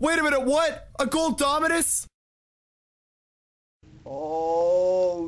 Wait a minute, what? A gold Dominus? Oh.